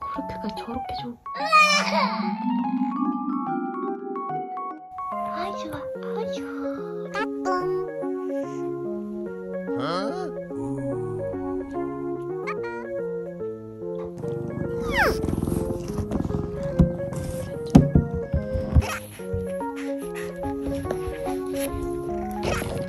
그렇게가 저렇게 좋. 아이 좋아. Yeah.